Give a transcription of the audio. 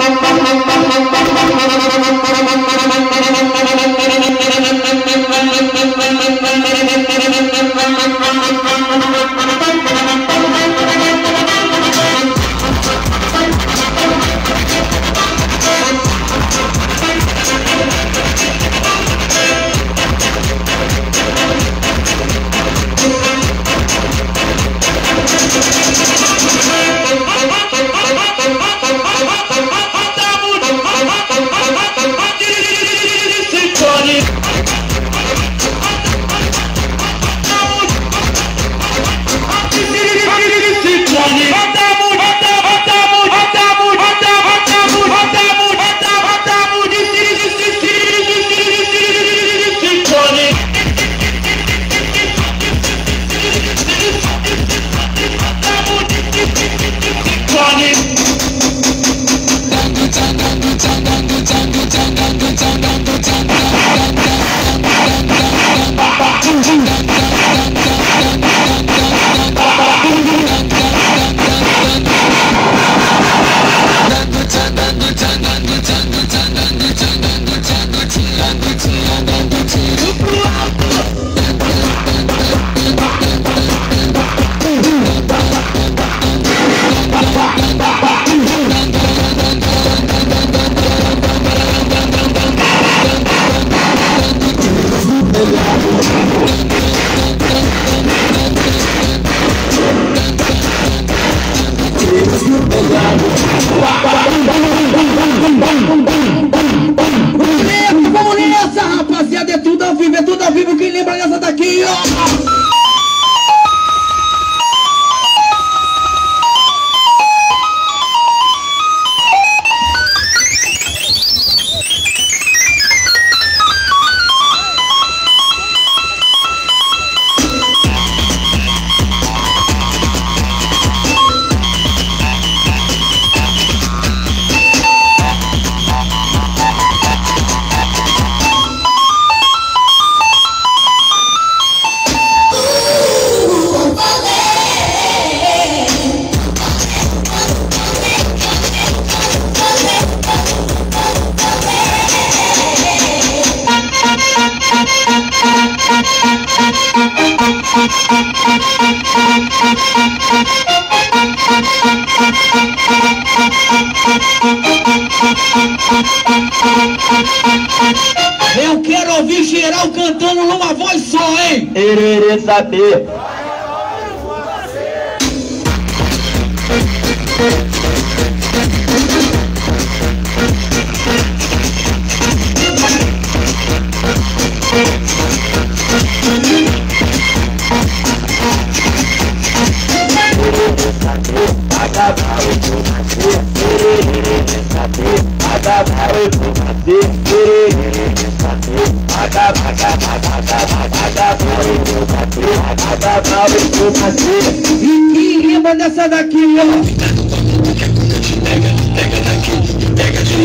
Thank you. santos. Eu quero ouvir geral cantando numa voz só, hein? Querer saber. 바다 바을 보았지 바다 바다 바다 바다 바을 보았지 바다 바을 보았지 이, 이, 이, 뭐, 나, 사, 나, 키, 요. 내가, 내가, 나, 키, 내가, 나, 키.